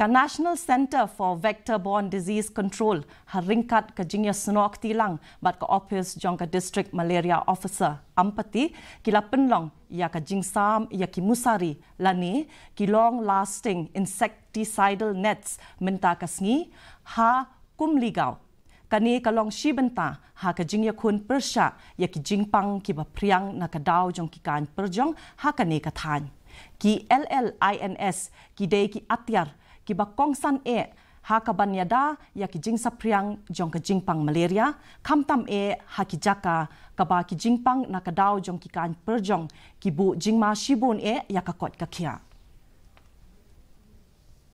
ka National Center for Vector-Borne Disease Control haringkat ke jingya senok tilang bat ke office jong ke district malaria officer ampati kila penlong ya ka jingsam ya ki musari. Lani ki long lasting insecticidal nets menta kasngi ha kum ligau. Kani kalong shibenta ha ka jingya kun persha ya ki jingpang ki ba priang na ka daw jong ki kan perjong ha kani ka than ki LLINS ki dei ki atyar ki ba kong san e ha ka ban yada ya ki jing sa priang jong ka jing pang malaria. Kham tam e ha ki jaka ka ba ki jing pang na ka daw jong ki kan per jong ki bu jing ma shibun e ya ka khia